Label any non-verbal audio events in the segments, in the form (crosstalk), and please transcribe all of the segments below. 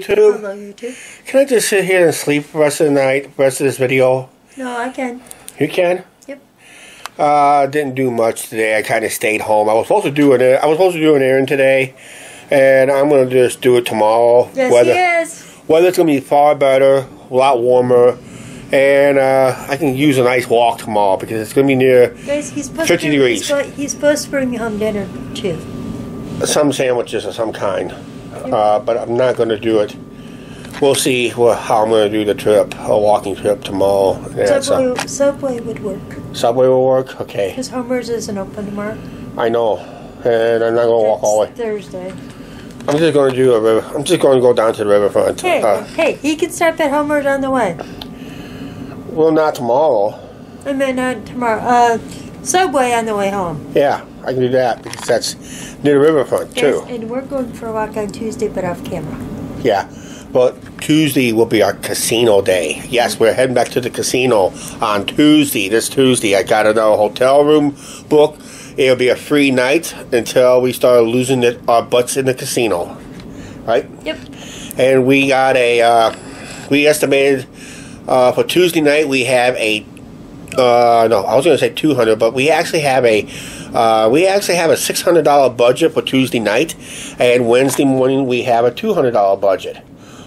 YouTube. Hello, YouTube. Can I just sit here and sleep the rest of the night, rest of this video? No, I can. You can? Yep. Uh, didn't do much today. I kind of stayed home. I was supposed to do an I was supposed to do an errand today, and I'm gonna just do it tomorrow. Yes, Weather he is. weather's gonna be far better, a lot warmer, and uh, I can use a nice walk tomorrow because it's gonna be near Guys, he's 50 to, degrees. He's, he's supposed to bring me home dinner too. some sandwiches of some kind. Uh, but I'm not gonna do it. We'll see how I'm gonna do the trip, a walking trip tomorrow. Subway, Subway would work Subway will work. Okay, because Homer's isn't open tomorrow. I know, and I'm not gonna walk all the way. Thursday. I'm just going to do a river. I'm just going to go down to the riverfront. Hey, Uh, hey, he can stop at Homer's on the way. well, not tomorrow. I mean, not tomorrow. Uh, Subway on the way home. Yeah, I can do that because that's near the riverfront too. and we're going for a walk on Tuesday, but off camera. Yeah, but Tuesday will be our casino day. Yes, we're heading back to the casino on Tuesday. This Tuesday, I got another hotel room book. It'll be a free night until we start losing it, our butts in the casino, right? Yep. and we got a uh, we estimated uh, for Tuesday night we have a uh, no I was going to say 200 but we actually have a uh, we actually have a $600 budget for Tuesday night and Wednesday morning we have a $200 budget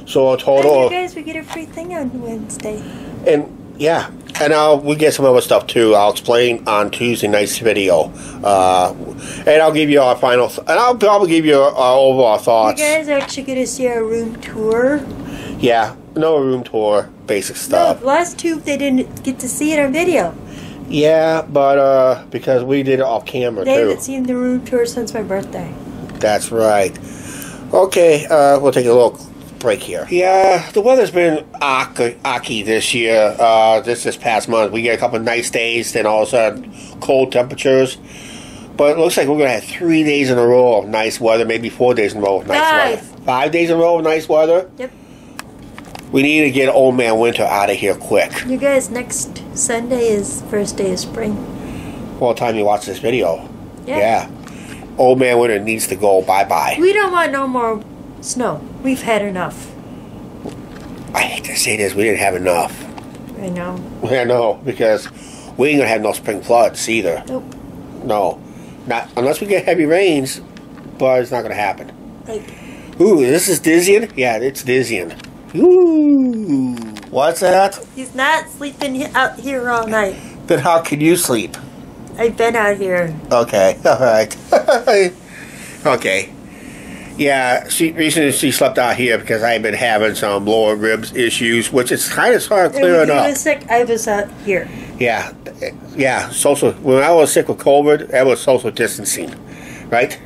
so a total Hey, you guys, we get a free thing on Wednesday. and yeah and I'll we get some other stuff too I'll explain on Tuesday night's video uh, and I'll give you our final th- and I'll probably give you our overall thoughts. You guys are actually going to see our room tour. Yeah no room tour basic stuff. No, stuff last two they didn't get to see it on video. Yeah, but uh, because we did it off camera They too. haven't seen the room tour since my birthday. That's right. Okay, uh, we'll take a little break here. Yeah, the weather's been aki, aki this year. Uh, this this past month, we get a couple of nice days, then all of a sudden cold temperatures. But it looks like we're gonna have three days in a row of nice weather, maybe four days in a row of nice Five. weather. Five days in a row of nice weather. Yep. We need to get old man winter out of here quick. You guys, next Sunday is first day of spring. Well, time you watch this video. Yeah. yeah. Old man winter needs to go bye bye. We don't want no more snow. We've had enough. I hate to say this, we didn't have enough. I know. (laughs) I know because we ain't gonna have no spring floods either. Nope. No, not unless we get heavy rains, but it's not gonna happen. Like, Ooh, this is dizzying. Yeah, it's dizzying. Ooh, what's that? he's not sleeping out here all night. Then how can you sleep? I've been out here. Okay, (laughs) all right. (laughs) okay. Yeah, she recently she slept out here because I've been having some lower ribs issues, which is kind of hard clearing when up. he was sick, I was out here. Yeah, yeah. Social. When I was sick with COVID, that was social distancing, right?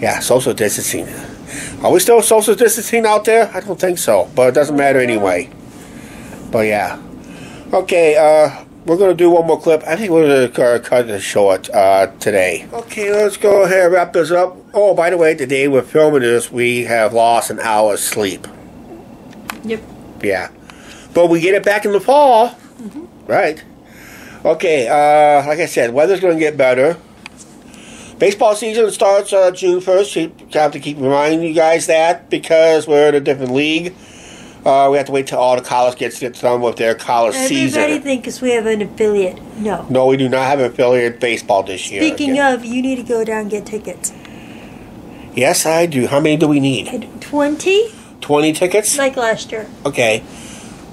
Yeah, social distancing. Are we still social distancing out there? I don't think so, but it doesn't matter anyway. But yeah. Okay, uh, we're gonna do one more clip. I think we're gonna uh, cut it short uh, today. Okay, let's go ahead and wrap this up. Oh, by the way, today we're filming this. We have lost an hour's sleep. Yep. Yeah. But we get it back in the fall. Right. Okay, uh, like I said, weather's going to get better. Baseball season starts uh, June 1st. You have to keep reminding you guys that because we're in a different league. Uh, we have to wait till all the college gets, gets done with their college Everybody season. thinks we have an affiliate. No. No, we do not have an affiliate baseball this year. Speaking of, you need to go down and get tickets. Yes, I do. How many do we need? 20? 20 tickets? Like last year. Okay.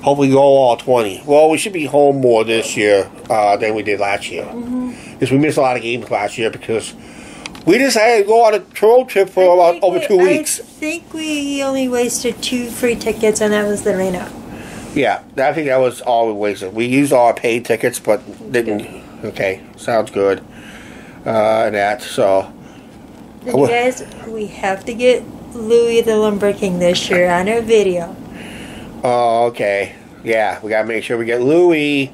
Hopefully we go all 20. Well, we should be home more this year uh, than we did last year. Because we missed a lot of games last year because we decided to go on a road trip for I about over we- two I think we only wasted two free tickets, and that was the Reno. Yeah, I think that was all we wasted. We used all our paid tickets, but didn't. Okay, sounds good. Uh, and that, so. And you guys, we have to get Louis the Lumber King this year on our video. Oh, okay. Yeah, we gotta make sure we get Louie.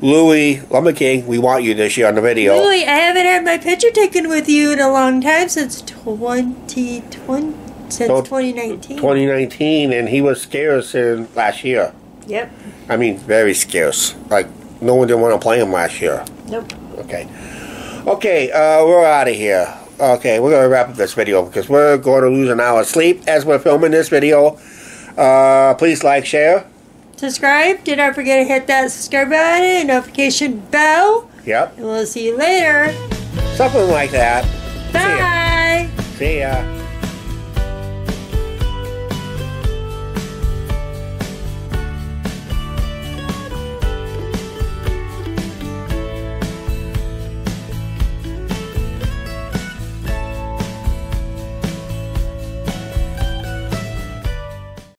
Louie, Lumber King, we want you this year on the video. Louis, I haven't had my picture taken with you in a long time since 2020, since So, 2019. 2019, and he was scarce in last year. Yep. I mean, very scarce. Like, no one didn't want to play him last year. Nope. Okay. Okay, uh, we're out of here. Okay, we're gonna wrap up this video because we're going to lose an hour of sleep as we're filming this video. Uh, please like, share. Subscribe. Do not forget to hit that subscribe button and notification bell. Yep, And we'll see you later. something like that. Bye. See ya.